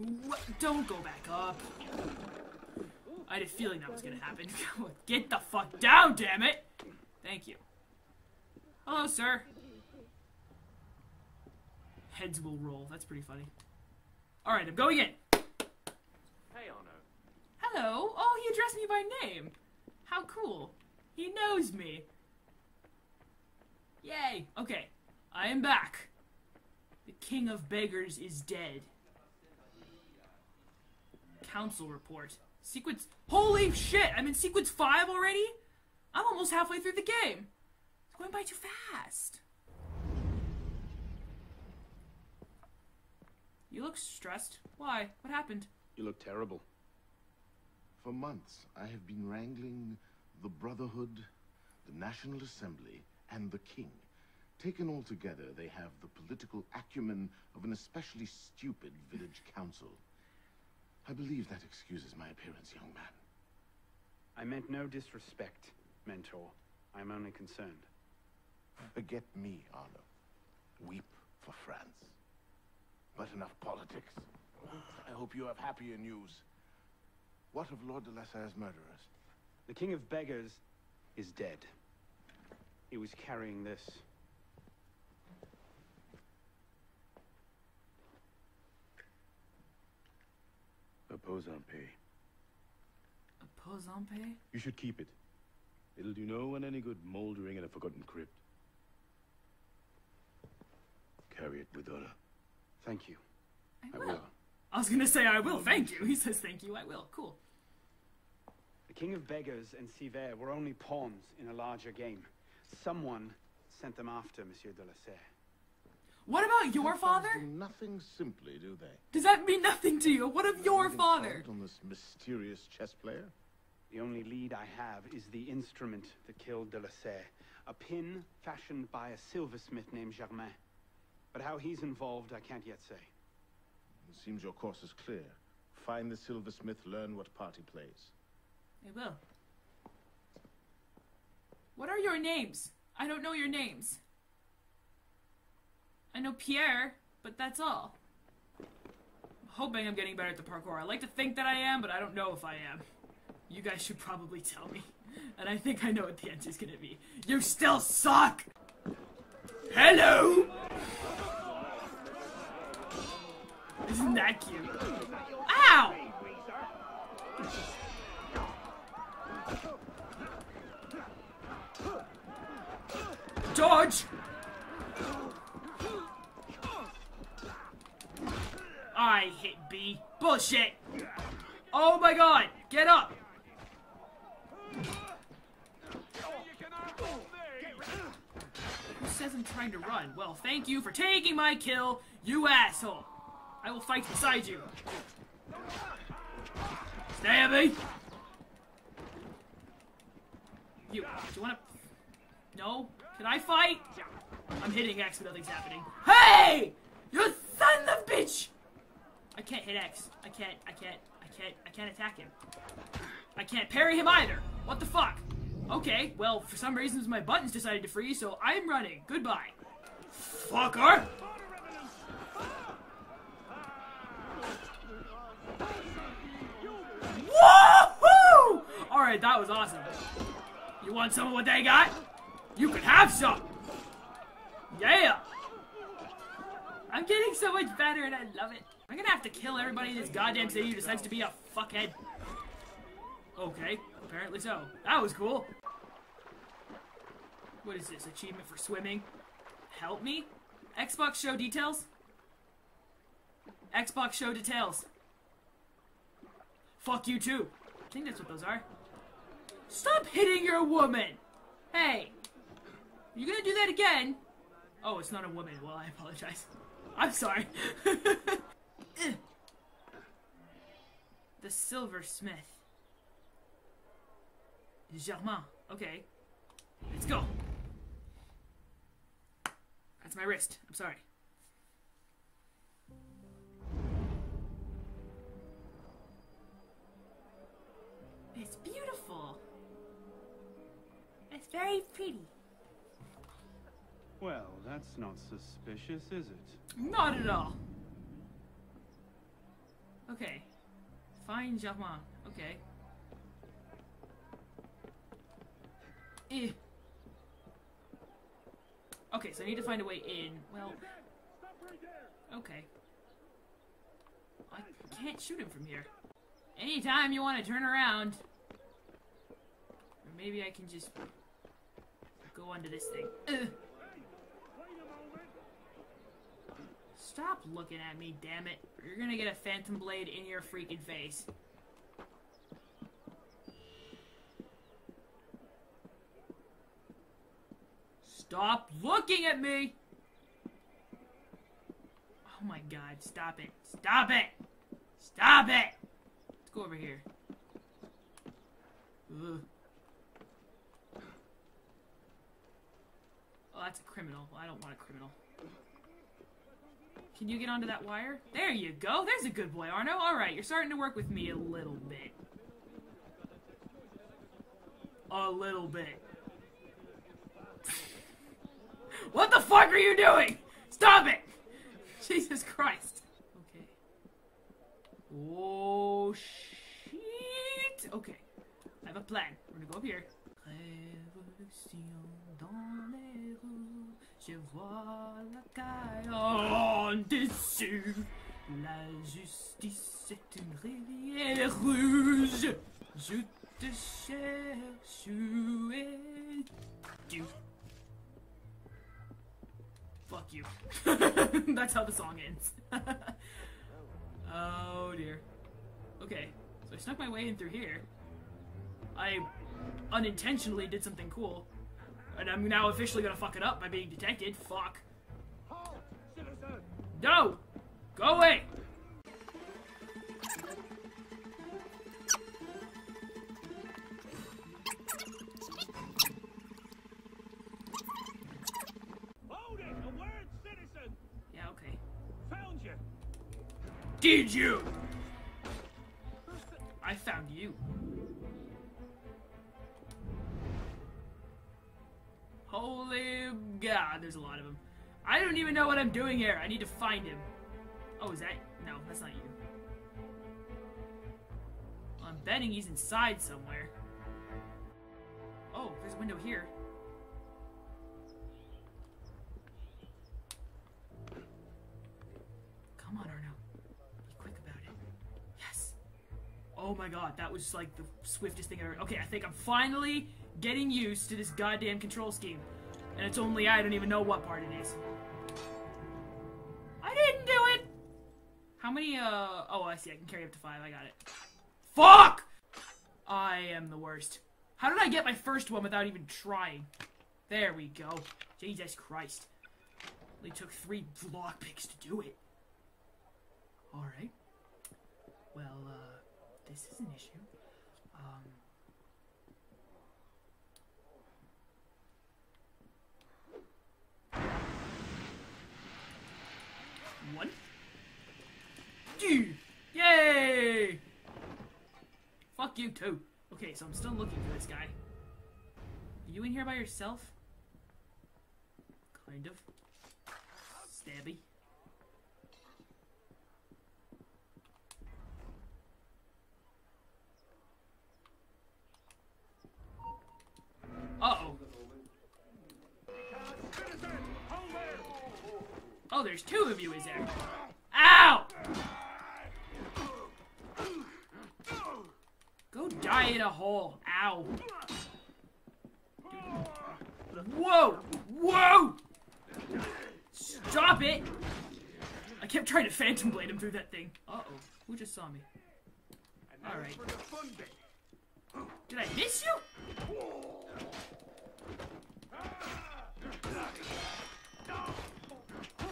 What? Don't go back up. I had a feeling that was gonna happen. Get the fuck down, damn it! Thank you. Hello, sir. Heads will roll. That's pretty funny. Alright, I'm going in. Hey, Arno. Hello. Oh, he addressed me by name. How cool. He knows me. Yay. Okay. I am back. The king of beggars is dead. Council report. Sequence. Holy shit! I'm in sequence 5 already? I'm almost halfway through the game. It's going by too fast. You look stressed. Why? What happened? You look terrible. For months, I have been wrangling the Brotherhood, the National Assembly, and the King. Taken all together, they have the political acumen of an especially stupid village council. I believe that excuses my appearance, young man. I meant no disrespect, Mentor. I'm only concerned. Forget me, Arno. Weep for France. But enough politics. I hope you have happier news. What of Lord de la Serre's murderers? The King of Beggars is dead. He was carrying this. A Pozampe. A Pozampe? You should keep it. It'll do no one any good moldering in a forgotten crypt. Carry it with honor. Thank you. I I will. will. I was gonna say I will, thank you. He says thank you, I will. Cool. The King of Beggars and Sivert were only pawns in a larger game. Someone sent them after Monsieur de la Serre. What about your father? do Nothing simply, do they? Does that mean nothing to you? What of your father? On this mysterious chess player? The only lead I have is the instrument that killed de la Serre. A pin fashioned by a silversmith named Germain. But how he's involved, I can't yet say. It seems your course is clear. Find the silversmith, learn what part he plays. I will. What are your names? I don't know your names. I know Pierre, but that's all. I'm hoping I'm getting better at the parkour. I like to think that I am, but I don't know if I am. You guys should probably tell me. And I think I know what the answer's gonna be. You still suck! Hello! Isn't that cute? Ow! George! I hit B. Bullshit! Oh my god! Get up! Who says I'm trying to run? Well, thank you for taking my kill, you asshole! I will fight beside you. Stabby! You, do you wanna... No? Can I fight? I'm hitting X, but nothing's happening. Hey! You son of a bitch! I can't hit X. I can't, I can't, I can't, I can't attack him. I can't parry him either. What the fuck? Okay, well, for some reasons my buttons decided to freeze, so I'm running. Goodbye. Fucker! Woohoo! Alright, that was awesome. You want some of what they got? You can have some! Yeah! I'm getting so much better and I love it. I'm gonna have to kill everybody in this goddamn city who decides to be a fuckhead. Okay, apparently so. That was cool. What is this? Achievement for swimming? Help me? Xbox show details? Xbox show details. Fuck you too. I think that's what those are. Stop hitting your woman! Hey! You gonna do that again? Oh, it's not a woman. Well, I apologize. I'm sorry. The silversmith. Germain. Okay. Let's go. That's my wrist. I'm sorry. It's beautiful. It's very pretty. That's not suspicious, is it? Not at all. Okay. Fine, Germain. Okay. Eh. Okay, so I need to find a way in. Well, okay. I can't shoot him from here. Anytime you want to turn around. Or maybe I can just go onto this thing. Ugh. Stop looking at me, damn it. You're gonna get a phantom blade in your freaking face. Stop looking at me! Oh my god, stop it. Stop it! Stop it! Let's go over here. Ugh. Oh, that's a criminal. I don't want a criminal. Can you get onto that wire? There you go. There's a good boy, Arno. Alright, you're starting to work with me a little bit. A little bit. what the fuck are you doing? Stop it! Jesus Christ. Okay. Oh, shit. Okay. I have a plan. We're gonna go up here. Je vois la caille en dessus. La justice est une rivière rouge. Je te cherche où es-tu? Fuck you. That's how the song ends. oh dear. Okay, so I snuck my way in through here. I unintentionally did something cool. And I'm now officially gonna fuck it up by being detected. Fuck. No! Go away! Hold it! Doing here. I need to find him. Oh, is that? No, that's not you. Well, I'm betting he's inside somewhere. Oh, there's a window here. Come on, Arno. Be quick about it. Yes. Oh my god, that was like the swiftest thing ever. Okay, I think I'm finally getting used to this goddamn control scheme. And it's only I don't even know what part it is. How many, uh... Oh, I see. I can carry up to five. I got it. Fuck! I am the worst. How did I get my first one without even trying? There we go. Jesus Christ. Only took three lockpicks to do it. Alright. Well, uh, this is an issue. Um. One. Yay! Fuck you too. Okay, so I'm still looking for this guy. Are you in here by yourself? Kind of. Stabby. Uh-oh. Oh, there's two of you, is there? Hole. Ow. Whoa! Whoa! Stop it! I kept trying to phantom blade him through that thing. Uh-oh. Who just saw me? Alright. Did I miss you?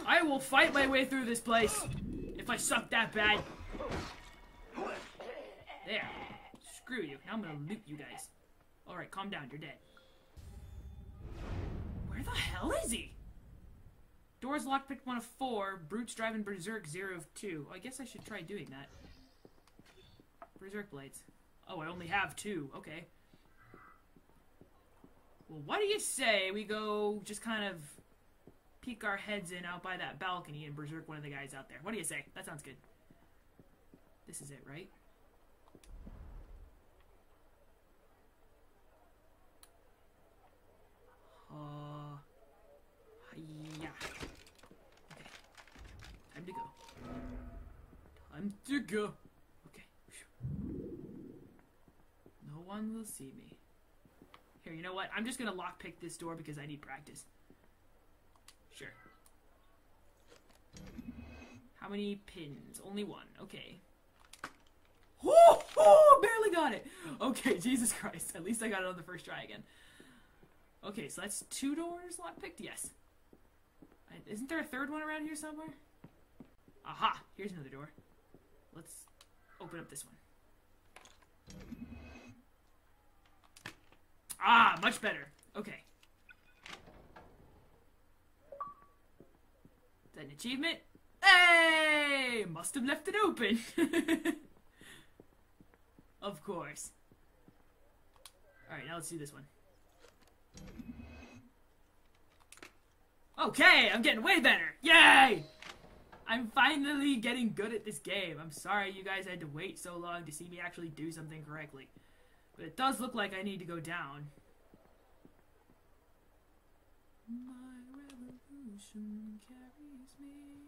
I will fight my way through this place if I suck that bad. There. Screw you. Now I'm gonna loot you guys. Alright, calm down. You're dead. Where the hell is he? Doors lockpicked 1 of 4. Brutes driving Berserk 0 of 2. I guess I should try doing that. Berserk blades. Oh, I only have two. Okay. Well, what do you say we go just kind of peek our heads in out by that balcony and berserk one of the guys out there? What do you say? That sounds good. This is it, right? Uh, yeah. Okay. Time to go. Time to go. Okay. No one will see me. Here, you know what? I'm just gonna lockpick this door because I need practice. Sure. How many pins? Only one. Okay. Oh, oh, barely got it. Okay, Jesus Christ. At least I got it on the first try again. Okay, so that's two doors lockpicked? Yes. Isn't there a third one around here somewhere? Aha! Here's another door. Let's open up this one. Ah, much better. Okay. Is that an achievement? Hey! Must have left it open. of course. Alright, now let's do this one. Okay, I'm getting way better. Yay! I'm finally getting good at this game. I'm sorry you guys had to wait so long to see me actually do something correctly. But it does look like I need to go down. My revolution carries me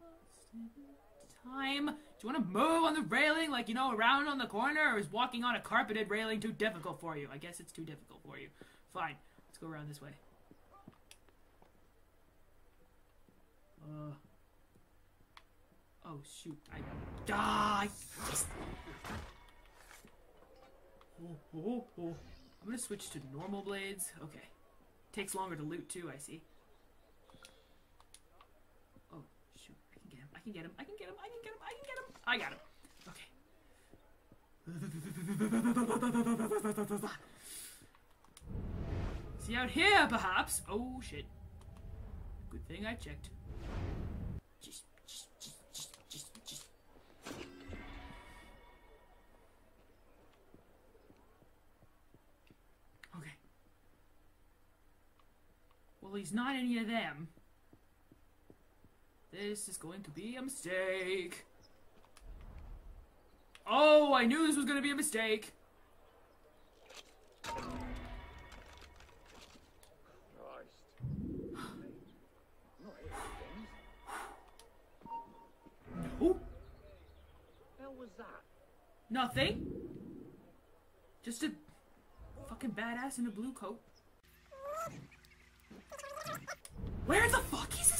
lost time. Do you want to move on the railing like, you know, around on the corner? Or is walking on a carpeted railing too difficult for you? I guess it's too difficult for you. Fine. Let's go around this way. Uh. Oh shoot! I die. Yes. Oh, oh, oh. I'm gonna switch to normal blades. Okay. Takes longer to loot too. I see. Oh shoot! I can get him. I can get him. I can get him. I can get him. I got him. Okay. See out here, perhaps. Oh shit! Good thing I checked. Okay. Well, he's not any of them. This is going to be a mistake. Oh, I knew this was going to be a mistake. No. hell was that? Nothing. Just a fucking badass in a blue coat. Where the fuck is this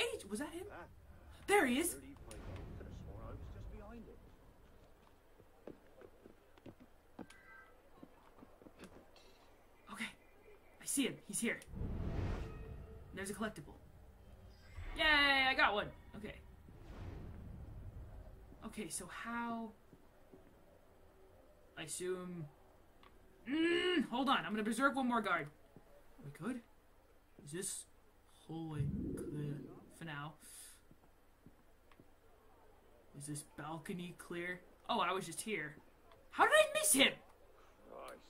ages. Was that him? There he is. Okay. I see him. He's here. There's a collectible. Yay, I got one. Okay. Okay, so how... I assume... Mm, hold on, I'm gonna preserve one more guard. We could? Is this Holy... for now? Is this balcony clear? Oh, I was just here. How did I miss him? Christ.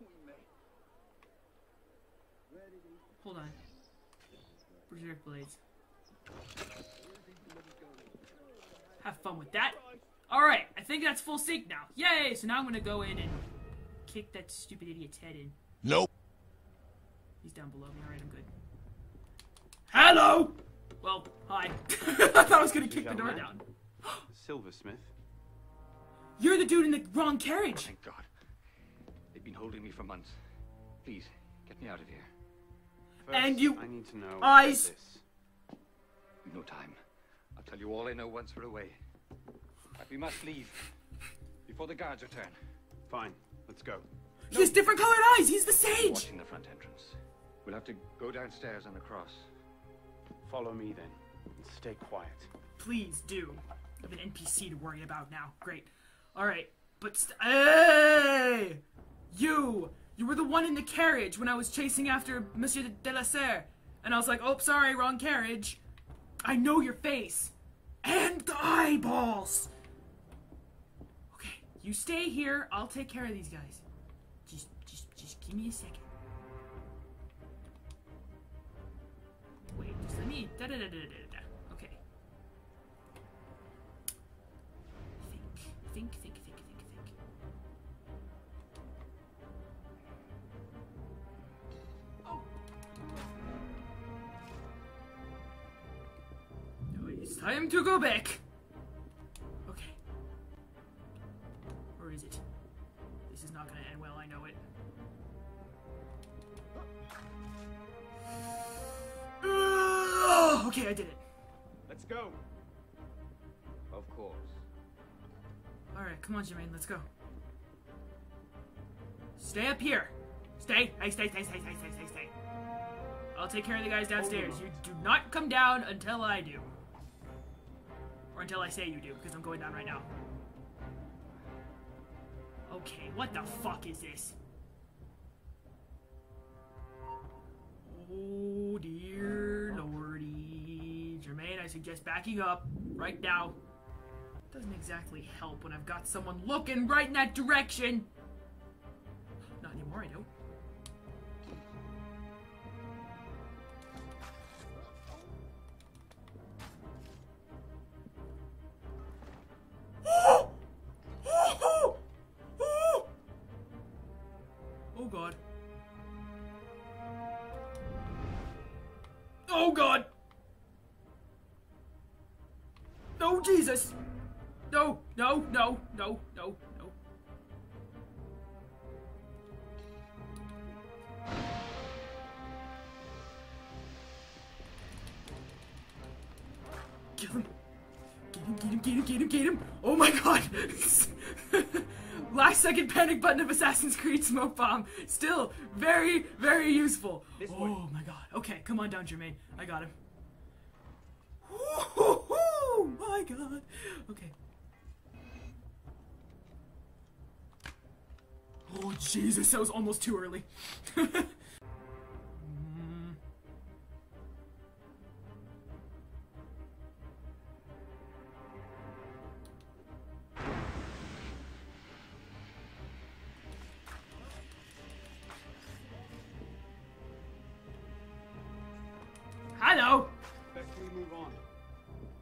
We met. Hold on. Berserk blades. Have fun with that. Alright, I think that's full sync now. Yay! So now I'm gonna go in and kick that stupid idiot's head in. Nope. He's down below me. Alright, I'm good. Hello! Well, hi. I thought I was gonna kick the door Gentlemen. down. Silversmith. You're the dude in the wrong carriage! Oh, thank God. They've been holding me for months. Please, get me out of here. First, And you- I need to know Eyes. this. No time. I'll tell you all I know once we're away. But we must leave before the guards return. Fine, let's go. He has different colored eyes! He's the sage! Watching the front entrance. We'll have to go downstairs and across. Follow me then. And stay quiet. Please do. I have an NPC to worry about now. Great. Alright, but st- Hey! You! You were the one in the carriage when I was chasing after Monsieur de, de la Serre. And I was like, oh, sorry, wrong carriage. I know your face. And the eyeballs! Okay, you stay here. I'll take care of these guys. Just, just, just give me a second. need. Da da da da da da. da. Okay. Think, think, think, think, think, think. Oh. No, it's time to go back. I did it. Let's go. Of course. Alright, come on, Germain, let's go. Stay up here. Stay. Hey, stay, stay, stay, stay, stay, stay, stay. I'll take care of the guys downstairs. You do not come down until I do. Or until I say you do, because I'm going down right now. Okay, what the fuck is this? Oh dear lordy. Germain, I suggest backing up right now. Doesn't exactly help when I've got someone looking right in that direction. Not anymore, I don't. No, no, no. Get him! Get him, get him, get him, get him, get him! Oh my god! Last second panic button of Assassin's Creed Smoke Bomb. Still very, very useful. oh my god. Okay, come on down, Germain. I got him. Oh my god. Okay. Oh Jesus, that was almost too early. Hello. Best we move on.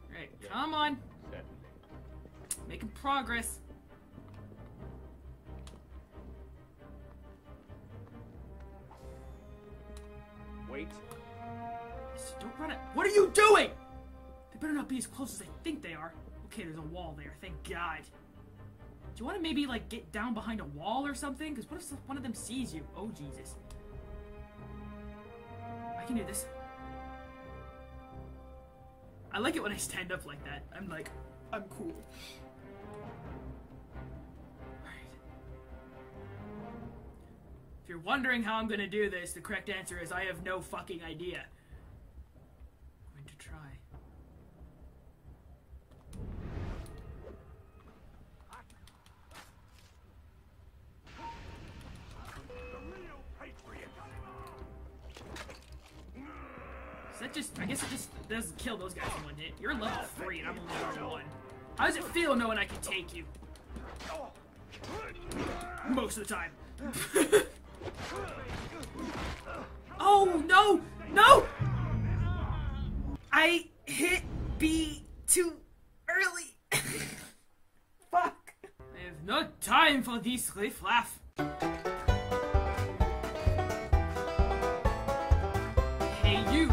Right, come on. Certainly. Making progress. As close as I think they are. Okay, there's a wall there. Thank God. Do you want to maybe like get down behind a wall or something? Because what if one of them sees you? Oh Jesus. I can do this. I like it when I stand up like that. I'm like, I'm cool. Alright. If you're wondering how I'm gonna do this, the correct answer is I have no fucking idea. Just, I guess it just doesn't kill those guys in one hit. You're level 3 and I'm only level 1. How does it feel knowing I can take you? Most of the time. oh, no! No! I hit B too early. Fuck. I have no time for this riffraff. Hey, you.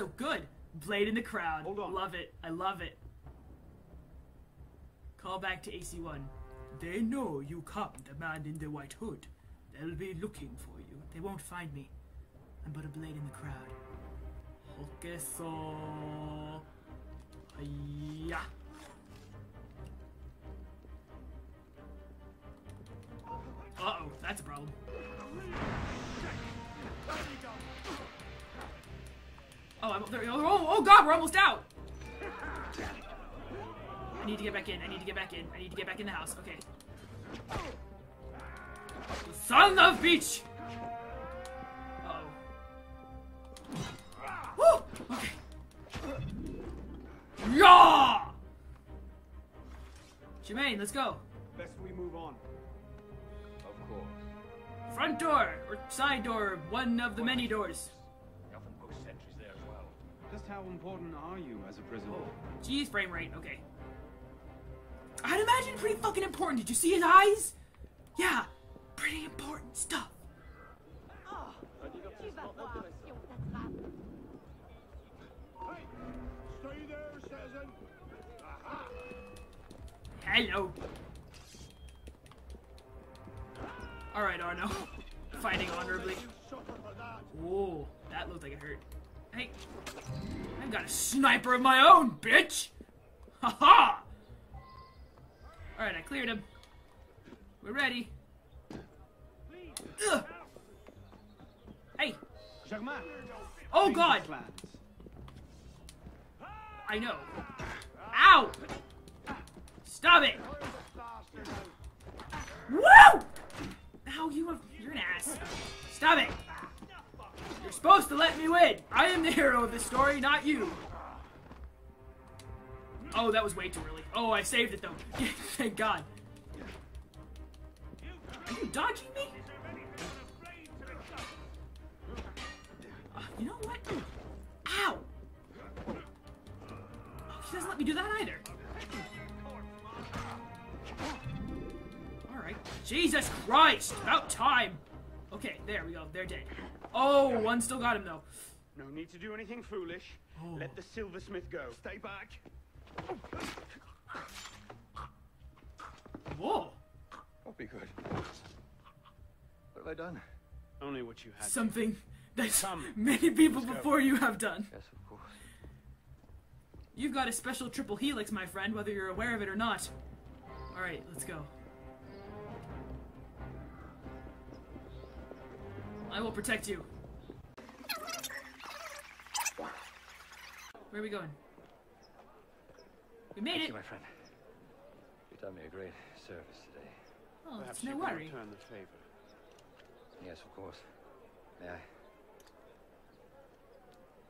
So good. Blade in the crowd. Hold on. Love it. I love it. Call back to AC1. They know you come, the man in the white hood. They'll be looking for you. They won't find me. I'm but a blade in the crowd. Hokeso. Hiya. Uh-oh, that's a problem. Oh, I'm there. Oh, oh god, we're almost out. I need to get back in. I need to get back in. I need to get back in the house. Okay. Son of bitch! Uh oh. Woo! Okay. Yeah! Germain, let's go. Best we move on. Of course. Front door or side door, one of the many doors. How important are you as a prisoner? Jeez, frame rate. Okay. I'd imagine pretty fucking important. Did you see his eyes? Yeah, pretty important stuff. Si. Stay there, citizen. Hello. All right, Arno. Fighting honorably. Whoa, that looked like it hurt. Hey, I've got a sniper of my own, bitch! Ha ha! Alright, I cleared him. We're ready. Ugh. Hey! Oh god! I know. Ow! Stop it! Woo! Ow, you have, you're an ass. Stop it! You're supposed to let me win! I am the hero of this story, not you! Oh, that was way too early. Oh, I saved it though. Thank God. Are you dodging me? Uh, you know what? Ow! Oh, he doesn't let me do that either. Alright. Jesus Christ! About time! Okay, there we go. They're dead. Oh, one still got him though. No need to do anything foolish. Oh. Let the silversmith go. Stay back. Whoa! Won't be good. What have I done? Only what you had. to. Something that Come. many people before you have done. Yes, of course. You've got a special triple helix, my friend, whether you're aware of it or not. Alright, let's go. I will protect you. Where are we going? We made Thank it! you, my friend. You've done me a great service today. Oh, Perhaps it's no you can worry. return the favor. Yes, of course. May I?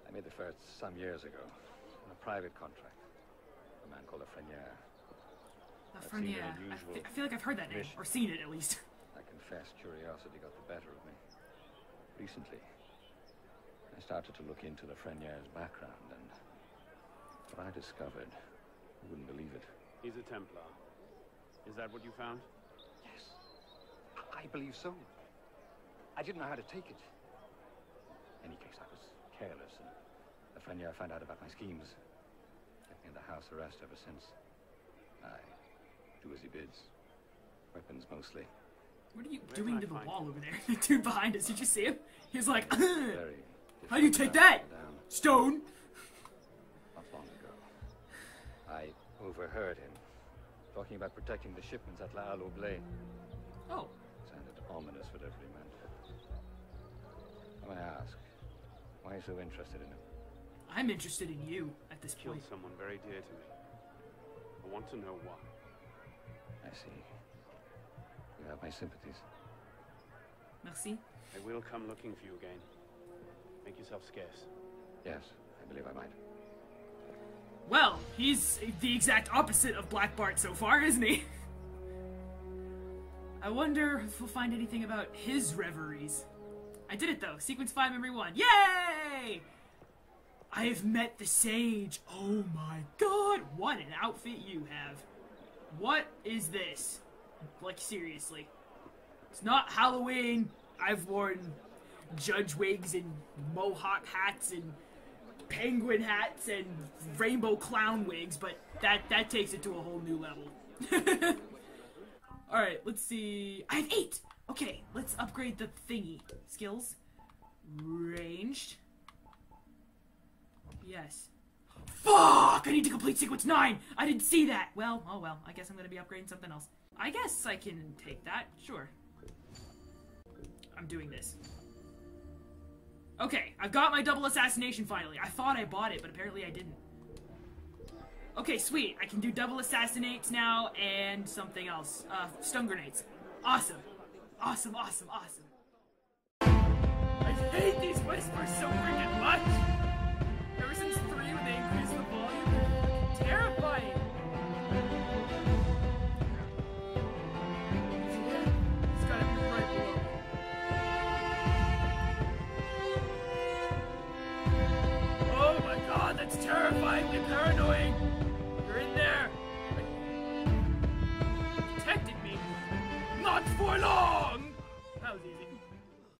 I made the first some years ago on a private contract. A man called Lafreniere. La I've Freniere. the I, I feel like I've heard that name, mission. or seen it at least. I confess curiosity got the better of me. Recently, I started to look into Lafreniere's background, and what I discovered, you wouldn't believe it. He's a Templar. Is that what you found? Yes. I believe so. I didn't know how to take it. In any case, I was careless, and Lafreniere found out about my schemes. Kept me under house arrest ever since. I do as he bids. Weapons mostly. What are you Where doing to the wall over there? The dude behind us, did you see him? He's like, How do you take that? Stone! Not long ago. I overheard him talking about protecting the shipments at La Blé. Oh, Sounded ominous, whatever he meant. May I ask, why are you so interested in him? I'm interested in you at this Killed point. someone very dear to me. I want to know why. I see. You have my sympathies. Merci. I will come looking for you again. Make yourself scarce. Yes, I believe I might. Well, he's the exact opposite of Black Bart so far, isn't he? I wonder if we'll find anything about his reveries. I did it though. Sequence 5, memory 1. Yay! I have met the sage. Oh my god, what an outfit you have. What is this? Like, seriously. It's not Halloween. I've worn judge wigs and mohawk hats and penguin hats and rainbow clown wigs, but that that takes it to a whole new level. All right, let's see. I have eight. Okay, let's upgrade the thingy skills. Ranged. Yes. Fuck! I need to complete sequence nine. I didn't see that. Well, oh well. I guess I'm gonna be upgrading something else. I guess I can take that. Sure. I'm doing this. Okay, I've got my double assassination finally. I thought I bought it, but apparently I didn't. Okay, sweet. I can do double assassinates now and something else. Uh, stun grenades. Awesome. Awesome, awesome, awesome. I hate these whispers so freaking much!